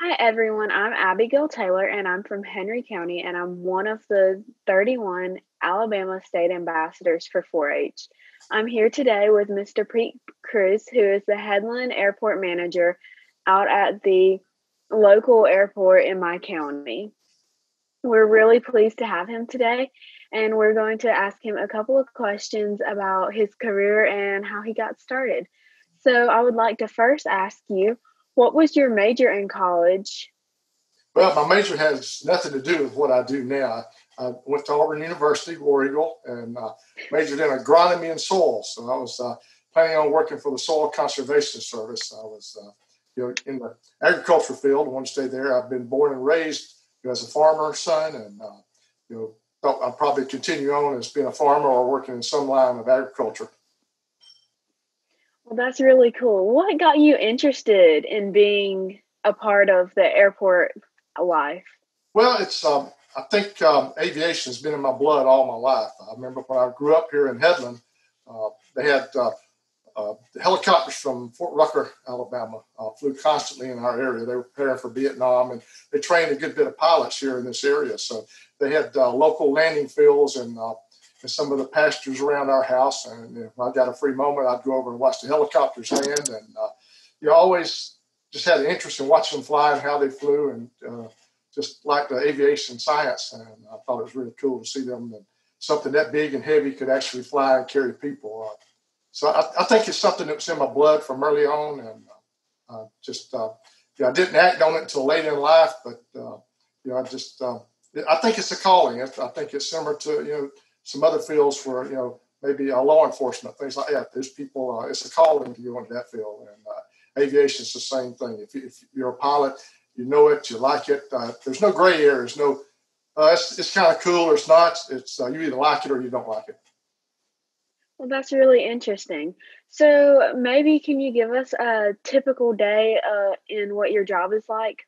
Hi, everyone. I'm Abigail Taylor, and I'm from Henry County, and I'm one of the 31 Alabama State Ambassadors for 4 H. I'm here today with Mr. Pete Crews, who is the Headland Airport Manager out at the local airport in my county. We're really pleased to have him today, and we're going to ask him a couple of questions about his career and how he got started. So, I would like to first ask you what was your major in college? Well, my major has nothing to do with what I do now. I went to Auburn University, War Eagle, and uh, majored in agronomy and soil. So I was uh, planning on working for the Soil Conservation Service. I was, uh, you know, in the agriculture field. I want to stay there. I've been born and raised you know, as a farmer son, and uh, you know, thought I'd probably continue on as being a farmer or working in some line of agriculture. Well, that's really cool. What got you interested in being a part of the airport life? Well, it's um, I think um, aviation has been in my blood all my life. I remember when I grew up here in Headland, uh, they had uh, uh, the helicopters from Fort Rucker, Alabama, uh, flew constantly in our area. They were preparing for Vietnam, and they trained a good bit of pilots here in this area. So they had uh, local landing fields and uh, and some of the pastures around our house. And if I got a free moment, I'd go over and watch the helicopters land. And uh, you always just had an interest in watching them fly and how they flew, and uh, just like the aviation science. And I thought it was really cool to see them and something that big and heavy could actually fly and carry people. Uh, so I, I, think it's something that was in my blood from early on, and uh, just uh, yeah, I didn't act on it until late in life, but uh, you know, I just I think it's a calling. I think it's similar to you know some other fields for you know maybe uh, law enforcement things like that. There's people. Uh, it's a calling to go into that field, and uh, aviation is the same thing. If, if you're a pilot, you know it, you like it. Uh, there's no gray areas. No, uh, it's, it's kind of cool or it's not. It's uh, you either like it or you don't like it. Well, that's really interesting. So maybe can you give us a typical day in what your job is like?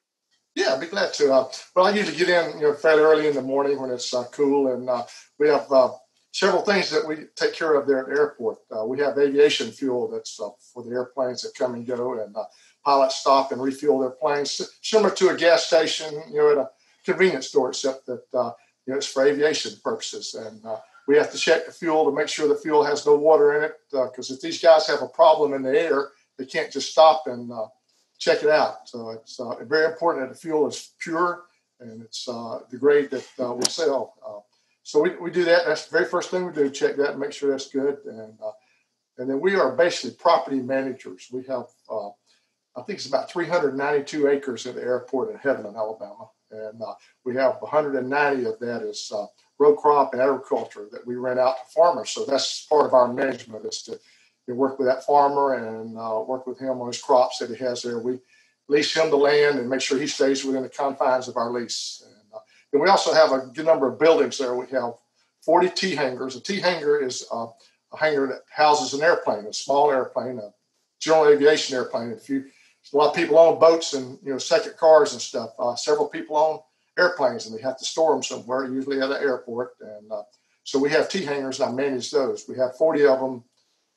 Yeah, I'd be glad to. Uh, well, I usually get in, you know, fairly early in the morning when it's uh, cool, and uh, we have uh, several things that we take care of there at the airport. Uh, we have aviation fuel that's uh, for the airplanes that come and go, and pilots stop and refuel their planes, similar to a gas station, you know, at a convenience store, except that you know it's for aviation purposes, and we have to check the fuel to make sure the fuel has no water in it, because if these guys have a problem in the air, they can't just stop and check it out. So it's uh, very important that the fuel is pure and it's uh, the grade that uh, we sell. Uh, so we, we do that. That's the very first thing we do, check that and make sure that's good. And uh, and then we are basically property managers. We have, uh, I think it's about 392 acres at the airport in Headland, Alabama. And we have 190 of that is row crop and agriculture that we rent out to farmers. So that's part of our management is to you work with that farmer and uh, work with him on his crops that he has there. We lease him the land and make sure he stays within the confines of our lease. And, uh, and we also have a good number of buildings there. We have 40 T hangars. A T hangar is uh, a hangar that houses an airplane, a small airplane, a general aviation airplane. If you a lot of people own boats and you know second cars and stuff. Uh, several people own airplanes and they have to store them somewhere, usually at an airport. And uh, so we have T hangars and I manage those. We have 40 of them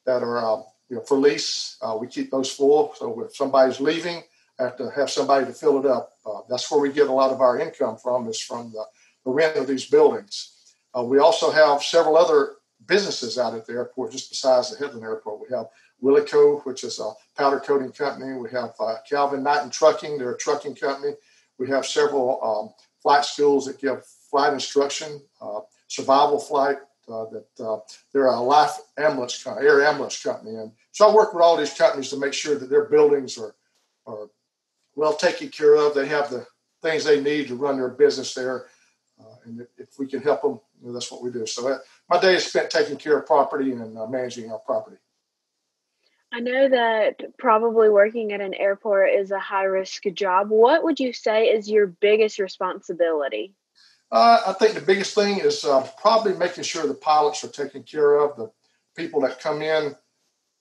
that are uh, you know for lease. Uh, we keep those full. So if somebody's leaving, I have to have somebody to fill it up. Uh, that's where we get a lot of our income from is from the, the rent of these buildings. We also have several other businesses out at the airport, just besides the Headland Airport. We have Willico, which is a powder coating company. We have uh, Calvin Knight and Trucking, they're a trucking company. We have several um, flight schools that give flight instruction, uh, survival flight, uh, that uh, they're a life ambulance company, air ambulance company, and so I work with all these companies to make sure that their buildings are are well taken care of. They have the things they need to run their business there, uh, and if we can help them, you know, that's what we do. So uh, my day is spent taking care of property and uh, managing our property. I know that probably working at an airport is a high risk job. What would you say is your biggest responsibility? Uh, I think the biggest thing is uh, probably making sure the pilots are taken care of, the people that come in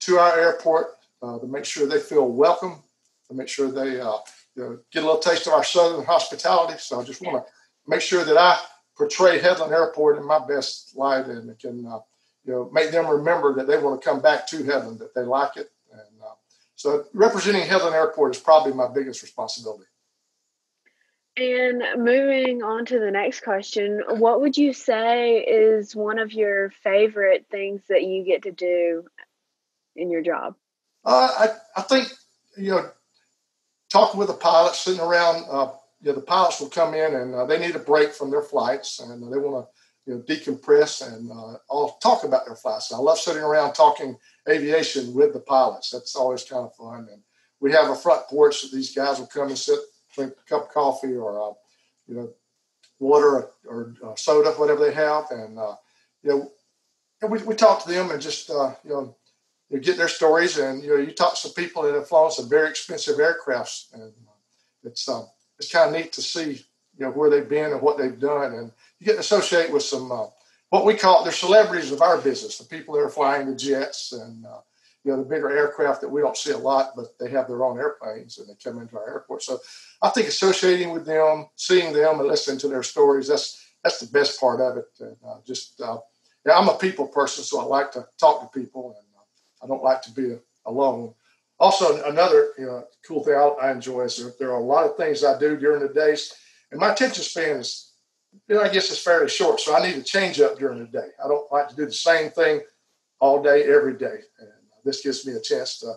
to our airport uh, to make sure they feel welcome, to make sure they uh, you know, get a little taste of our southern hospitality. So I just want to make sure that I portray Headland Airport in my best light and can uh, you know make them remember that they want to come back to Headland, that they like it. And uh, so representing Headland Airport is probably my biggest responsibility. And moving on to the next question, what would you say is one of your favorite things that you get to do in your job? Uh, I, I think, you know, talking with the pilots, sitting around, uh, you know, the pilots will come in and uh, they need a break from their flights and they want to, you know, decompress and uh, I'll talk about their flights. I love sitting around talking aviation with the pilots. That's always kind of fun. And we have a front porch that these guys will come and sit drink a cup of coffee or uh, you know water or, or uh, soda, whatever they have, and uh, you know, and we, we talk to them and just uh, you know you get their stories, and you know you talk to people that have flown some very expensive aircrafts, and uh, it's um, it's kind of neat to see you know where they've been and what they've done, and you get to associate with some uh, what we call they're celebrities of our business, the people that are flying the jets and uh, you know the bigger aircraft that we don't see a lot, but they have their own airplanes and they come into our airport. So I think associating with them, seeing them, and listening to their stories that's that's the best part of it. And uh, just uh, yeah, I'm a people person, so I like to talk to people, and uh, I don't like to be alone. Also, another you know, cool thing I, I enjoy is there, there, are a lot of things I do during the days, and my attention span is, you know, I guess it's fairly short, so I need to change up during the day. I don't like to do the same thing all day, every day. And this gives me a chance to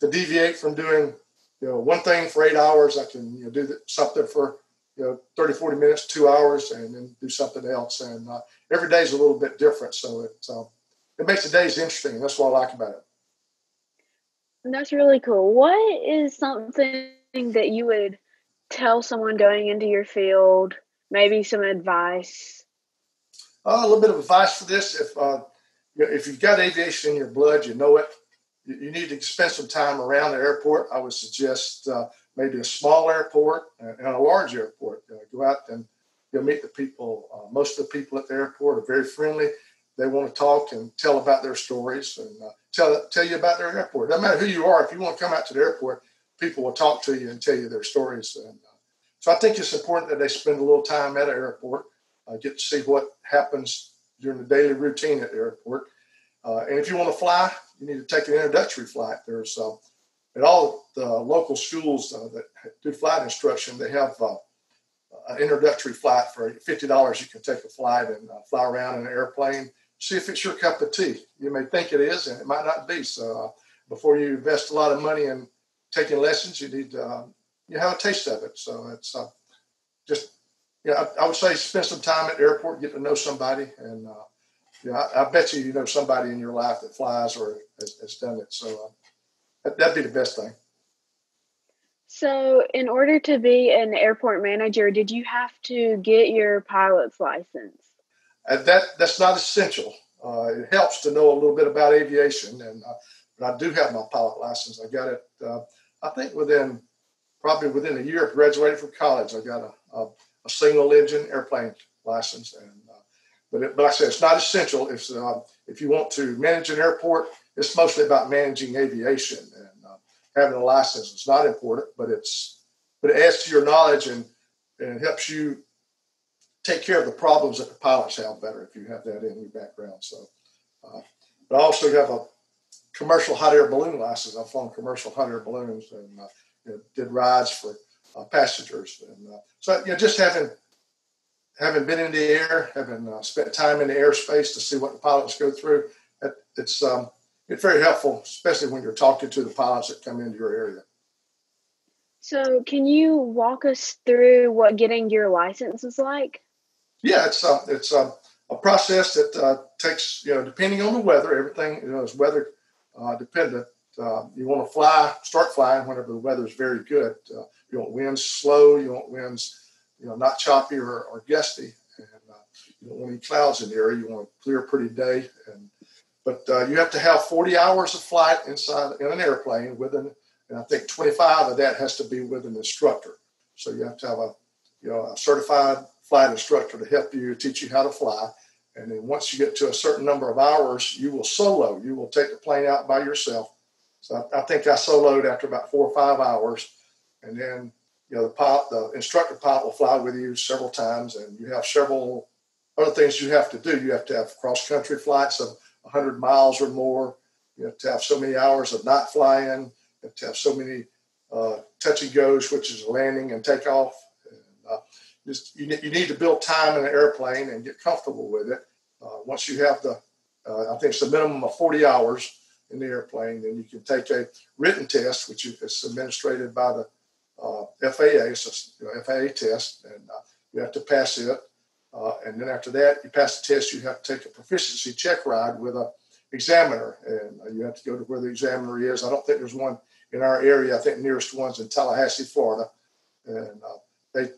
to deviate from doing you know one thing for eight hours. I can you know do something for you know 30, 40 minutes, two hours, and then do something else. And uh, every day is a little bit different, so it um, it makes the days interesting. That's what I like about it. That's really cool. What is something that you would tell someone going into your field? Maybe some advice. Uh, a little bit of advice for this: if uh, if you've got aviation in your blood, you know it. You need to spend some time around the airport. I would suggest uh, maybe a small airport and a large airport. Uh, go out and you'll meet the people. Uh, most of the people at the airport are very friendly. They want to talk and tell about their stories and uh, tell tell you about their airport. Doesn't matter who you are. If you want to come out to the airport, people will talk to you and tell you their stories. And uh, so I think it's important that they spend a little time at an airport, uh, get to see what happens during the daily routine at the airport. Uh, and if you want to fly, you need to take an introductory flight. There's uh, at all the local schools uh, that do flight instruction, they have uh, an introductory flight for fifty dollars. You can take a flight and uh, fly around in an airplane. See if it's your cup of tea. You may think it is, and it might not be. So uh, before you invest a lot of money in taking lessons, you need to you have a taste of it. So it's just yeah, I, I, would say spend some time at the airport, get to know somebody, and uh, yeah, I, I, bet you you know somebody in your life that flies or has, has done it. So uh, that, that'd be the best thing. So, in order to be an airport manager, did you have to get your pilot's license? Uh, that that's not essential. Uh, it helps to know a little bit about aviation, and uh, but I do have my pilot license. I got it. Uh, I think within probably within a year of graduating from college, I got a, a a single engine airplane license. And uh, but it, but I said, it's not essential. If uh, if you want to manage an airport, it's mostly about managing aviation and uh, having a license is not important, but it's but it adds to your knowledge and and helps you take care of the problems that the pilots have better if you have that in your background. So, uh, but I also have a commercial hot air balloon license. I've flown commercial hot air balloons and uh, you know, did rides for uh, passengers. And uh, so, you know, just having having been in the air, having uh, spent time in the airspace to see what the pilots go through, it, it's um, it's very helpful, especially when you're talking to the pilots that come into your area. So, can you walk us through what getting your license is like? Yeah, it's uh, it's uh, a process that uh, takes you know depending on the weather, everything you know is weather uh, dependent. Uh, you want to fly, start flying whenever the weather is very good. Uh, you want winds slow. You want winds, you know, not choppy or, or gusty. And uh, you don't want any clouds in the area. You want a clear, pretty day. And but uh, you have to have 40 hours of flight inside in an airplane with an, and I think 25 of that has to be with an instructor. So you have to have a, you know, a certified flight instructor to help you teach you how to fly. And then once you get to a certain number of hours, you will solo. You will take the plane out by yourself. So I, I think I soloed after about four or five hours and then you know the pilot, the instructor pilot will fly with you several times, and you have several other things you have to do. You have to have cross country flights of 100 miles or more. You have to have so many hours of not flying. You have to have so many uh, touch and goes, which is landing and takeoff. And, uh, just, you, you need to build time in an airplane and get comfortable with it. Uh, once you have the, uh, I think it's a minimum of 40 hours in the airplane, then you can take a written test, which is administered by the uh, FAA. It's a you know, FAA test, and uh, you have to pass it. Uh, and then after that, you pass the test, you have to take a proficiency check ride with a examiner, and uh, you have to go to where the examiner is. I don't think there's one in our area. I think nearest one's in Tallahassee, Florida, and uh, they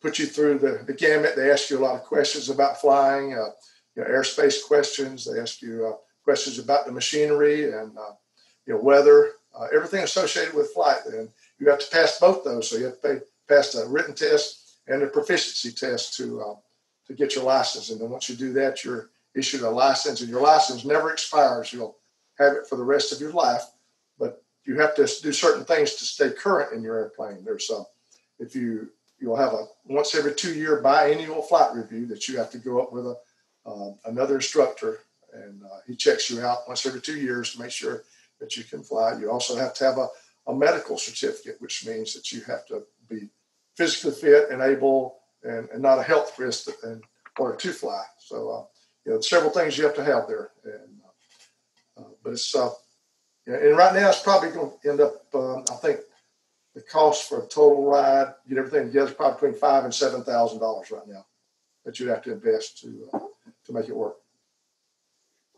put you through the, the gamut. They ask you a lot of questions about flying, uh, you know, airspace questions. They ask you questions about the machinery and uh, you know weather, uh, everything associated with flight. And you have to pass both those. So you have to pay, pass the written test and the proficiency test to to get your license. And then once you do that, you're issued a license, and your license never expires. You'll have it for the rest of your life, but you have to do certain things to stay current in your airplane. There's some, if you you'll have a once every two year biannual flight review that you have to go up with a uh, another instructor, and uh, he checks you out once every two years to make sure that you can fly. You also have to have a, a medical certificate, which means that you have to be physically fit and able and, and not a health risk in order to fly. So uh, you know, several things you have to have there. And uh, but it's uh, yeah, and right now it's probably going to end up. Um, I think the cost for a total ride, get everything together, is probably between five and seven thousand dollars right now that you'd have to invest to uh, to make it work.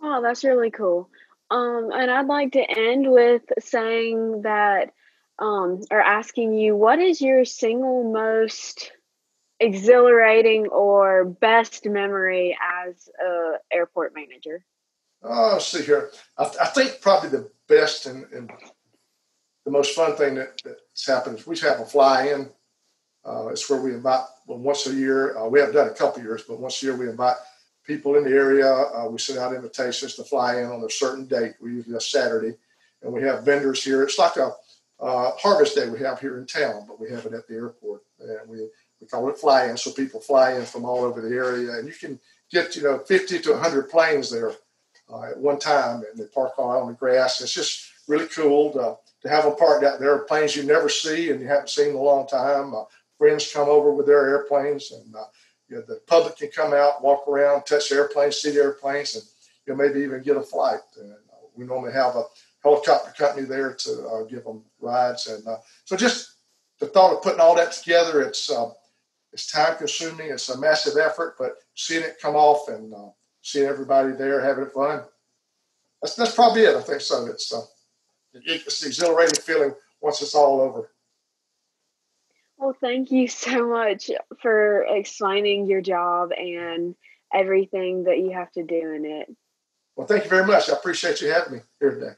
Oh, that's really cool. Um, and I'd like to end with saying that, um, or asking you, what is your single most exhilarating or best memory as a airport manager? Oh, see here. I, I, think probably the best and, and, the most fun thing that, that's happened is we have a fly-in. Uh, it's where we invite well, once a year. Uh, we haven't done a couple years, but once a year we invite people in the area. Uh, we send out invitations to fly in on a certain date. We usually a Saturday, and we have vendors here. It's like a uh, harvest day we have here in town, but we have it at the airport, and we we call it fly in. So people fly in from all over the area, and you can get you know 50 to 100 planes there uh, at one time, and they park all on the grass. It's just really cool to, to have them parked out there. Planes you never see and you haven't seen in a long time. Uh, friends come over with their airplanes, and uh, you know, the public can come out, walk around, touch airplanes, see the airplanes, and you know, maybe even get a flight. And uh, we normally have a helicopter company there to uh, give them rides, and uh, so just the thought of putting all that together, it's it's time consuming. It's a massive effort, but seeing it come off and uh, seeing everybody there having fun, that's, that's probably it. I think so. It's, uh, it's the exhilarating feeling once it's all over. Well, thank you so much for explaining your job and everything that you have to do in it. Well, thank you very much. I appreciate you having me here today.